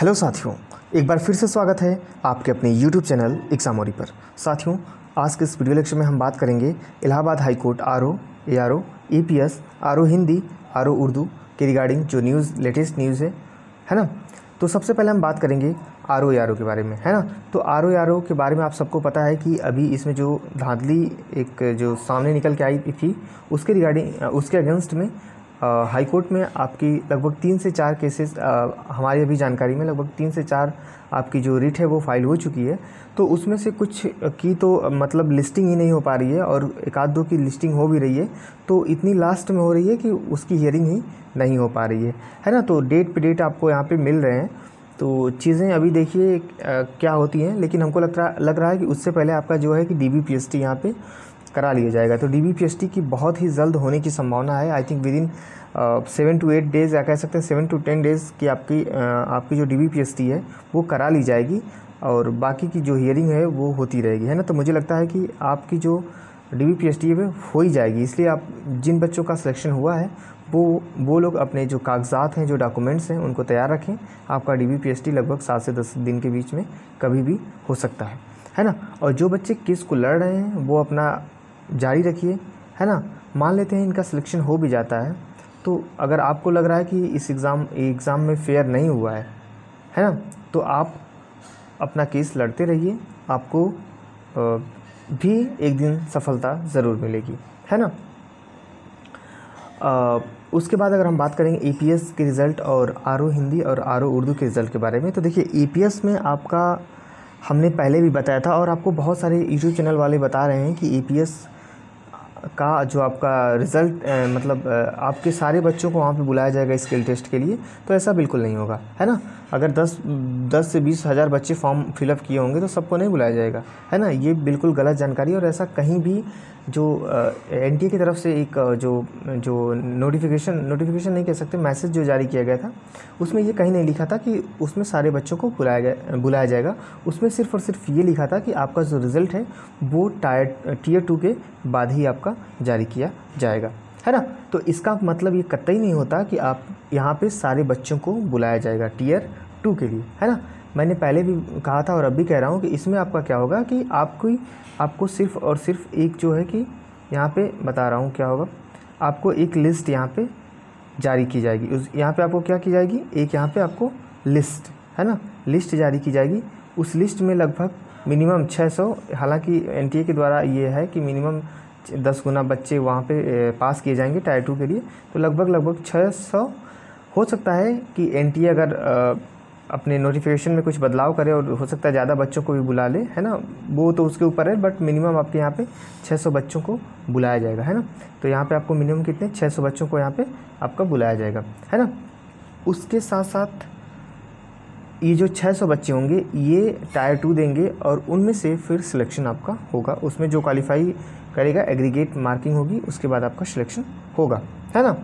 Hello साथियों, एक बार फिर से स्वागत है आपके अपने यूट्यूब चैनल एग्जामोरी पर। साथियों, आज के इस वीडियो लेक्चर में हम बात करेंगे Allahabad high court R O A R O E P S R O Hindi R O Urdu के रिगार्डिंग जो न्यूज़, लेटेस्ट न्यूज़ है है ना? तो सबसे पहले हम बात करेंगे आर ओ आर ओ के बारे में, है ना? तो आर ओ आर ओ के बारे में आप सबको पता है कि अभी इसमें जो धांधली एक जो सामने निकल के आई थी, उसके रिगार्डिंग, उसके अगेंस्ट में हाई कोर्ट में आपकी लगभग तीन से चार केसेस हमारी अभी जानकारी में लगभग तीन से चार आपकी जो रिट है वो फ़ाइल हो चुकी है। तो उसमें से कुछ की तो मतलब लिस्टिंग ही नहीं हो पा रही है और एक आध दो की लिस्टिंग हो भी रही है। तो इतनी लास्ट में हो रही है कि उसकी हियरिंग ही नहीं हो पा रही है। है ना? तो डेट पे डेट आपको यहाँ पे मिल रहे हैं। तो चीज़ें अभी देखिए क्या होती हैं, लेकिन हमको लग रहा लग रहा है कि उससे पहले आपका जो है कि D B P S T यहाँ पर करा लिया जाएगा। तो डी की बहुत ही जल्द होने की संभावना है। I think within seven to eight days या कह सकते हैं सेवन टू टेन डेज़ की आपकी uh, आपकी जो डी है वो करा ली जाएगी और बाकी की जो हियरिंग है वो होती रहेगी। है ना? तो मुझे लगता है कि आपकी जो D B P S T है हो ही जाएगी। इसलिए आप जिन बच्चों का सिलेक्शन हुआ है वो वो लोग अपने जो कागजात हैं जो डॉक्यूमेंट्स हैं उनको तैयार रखें। आपका D B P S T लगभग सात से दस दिन के बीच में कभी भी हो सकता है। है ना? और जो बच्चे केस को लड़ रहे हैं वो अपना जारी रखिए, है ना? मान लेते हैं इनका सिलेक्शन हो भी जाता है तो अगर आपको लग रहा है कि इस एग्ज़ाम एग्ज़ाम में फेयर नहीं हुआ है है ना? तो आप अपना केस लड़ते रहिए, आपको भी एक दिन सफलता ज़रूर मिलेगी, है ना? उसके बाद अगर हम बात करेंगे एपीएस के रिज़ल्ट और आरओ हिंदी और आरओ उर्दू के रिज़ल्ट के बारे में तो देखिए एपीएस में आपका हमने पहले भी बताया था और आपको बहुत सारे यूट्यूब चैनल वाले बता रहे हैं कि एपीएस का जो आपका रिज़ल्ट मतलब आपके सारे बच्चों को वहाँ पे बुलाया जाएगा स्किल टेस्ट के लिए तो ऐसा बिल्कुल नहीं होगा, है ना? अगर 10 10 से बीस हज़ार बच्चे फॉर्म फिलअप किए होंगे तो सबको नहीं बुलाया जाएगा। है ना? ये बिल्कुल गलत जानकारी और ऐसा कहीं भी जो एनटीए की तरफ़ से एक जो जो नोटिफिकेशन नोटिफिकेशन नहीं कह सकते मैसेज जो जारी किया गया था, उसमें ये कहीं नहीं लिखा था कि उसमें सारे बच्चों को बुलाया गया, बुलाया जाएगा। उसमें सिर्फ़ और सिर्फ़ ये लिखा था कि आपका जो रिज़ल्ट है, वो टायर टीयर टू के बाद ही आपका जारी किया जाएगा। है ना? तो इसका मतलब ये कतई नहीं होता कि आप यहाँ पे सारे बच्चों को बुलाया जाएगा टीयर टू के लिए, है ना? मैंने पहले भी कहा था और अब भी कह रहा हूँ कि इसमें आपका क्या होगा कि आपको आपको सिर्फ़ और सिर्फ़ एक जो है कि यहाँ पे बता रहा हूँ क्या होगा, आपको एक लिस्ट यहाँ पे जारी की जाएगी। उस, यहाँ पे आपको क्या की जाएगी? एक यहाँ पे आपको लिस्ट, है ना? लिस्ट जारी की जाएगी। उस लिस्ट में लगभग मिनिमम 600 हालाँकि एन के द्वारा ये है कि मिनिमम दस गुना बच्चे वहाँ पे पास किए जाएँगे टायर टू के लिए। तो लगभग लगभग 600 हो सकता है कि एन अगर अपने नोटिफिकेशन में कुछ बदलाव करे और हो सकता है ज़्यादा बच्चों को भी बुला ले, है ना? वो तो उसके ऊपर है बट मिनिमम आपके यहाँ पे 600 बच्चों को बुलाया जाएगा, है ना? तो यहाँ पे आपको मिनिमम कितने? 600 बच्चों को यहाँ पे आपका बुलाया जाएगा, है ना? उसके साथ साथ ये जो 600 बच्चे होंगे, ये टायर टू देंगे और उनमें से फिर सिलेक्शन आपका होगा। उसमें जो क्वालिफाई करेगा एग्रीगेट मार्किंग होगी, उसके बाद आपका सिलेक्शन होगा। है ना?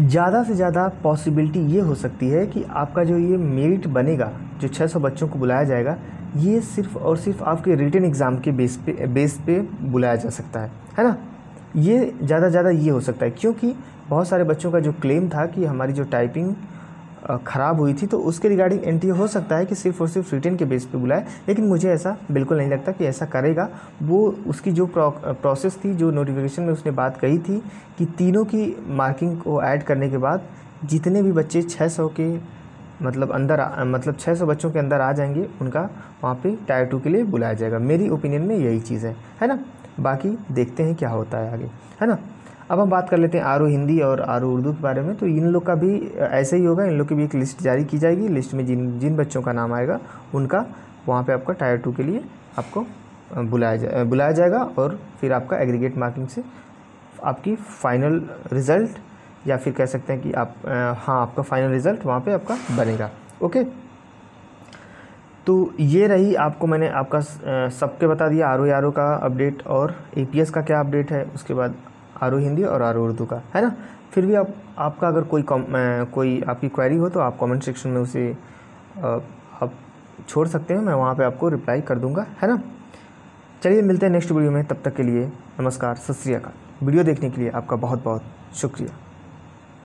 ज़्यादा से ज़्यादा पॉसिबिलिटी ये हो सकती है कि आपका जो ये मेरिट बनेगा, जो 600 बच्चों को बुलाया जाएगा, ये सिर्फ़ और सिर्फ़ आपके रिटर्न एग्ज़ाम के बेस पे बेस पे बुलाया जा सकता है। है ना? ये ज़्यादा ज़्यादा ये हो सकता है, क्योंकि बहुत सारे बच्चों का जो क्लेम था कि हमारी जो टाइपिंग ख़राब हुई थी तो उसके रिगार्डिंग एंट्री हो सकता है कि सिर्फ़ और सिर्फ़ रिटर्न के बेस पे बुलाए, लेकिन मुझे ऐसा बिल्कुल नहीं लगता कि ऐसा करेगा। वो, उसकी जो प्रोसेस थी, जो नोटिफिकेशन में उसने बात कही थी कि तीनों की मार्किंग को ऐड करने के बाद जितने भी बच्चे 600 के मतलब अंदर मतलब 600 बच्चों के अंदर आ जाएँगे, उनका वहाँ पे टायर टू के लिए बुलाया जाएगा। मेरी ओपिनियन में यही चीज़ है है ना? बाकी देखते हैं क्या होता है आगे, है ना? अब हम बात कर लेते हैं आरओ हिंदी और आरओ उर्दू के बारे में। तो इन लोग का भी ऐसे ही होगा इन लोग की भी एक लिस्ट जारी की जाएगी। लिस्ट में जिन जिन बच्चों का नाम आएगा उनका वहाँ पर आपका टायर टू के लिए आपको बुलाया जा बुलाया जाएगा और फिर आपका एग्रीगेट मार्किंग से आपकी फ़ाइनल रिज़ल्ट या फिर कह सकते हैं कि आप आ, हाँ आपका फ़ाइनल रिज़ल्ट वहाँ पे आपका बनेगा। ओके? तो ये रही आपको मैंने आपका सबके बता दिया आर ओ का अपडेट और ए का क्या अपडेट है। उसके बाद आर हिंदी और आर उर्दू का, है ना? फिर भी आप, आपका अगर कोई कोई आपकी क्वेरी हो तो आप कमेंट सेक्शन में उसे आप छोड़ सकते हैं, मैं वहाँ पे आपको रिप्लाई कर दूँगा, है ना? चलिए, मिलते हैं नेक्स्ट वीडियो में, तब तक के लिए नमस्कार, सत वीडियो देखने के लिए आपका बहुत बहुत शुक्रिया।